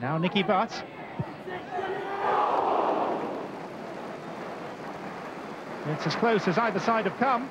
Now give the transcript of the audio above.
Now Nikki Butt. It's as close as either side have come.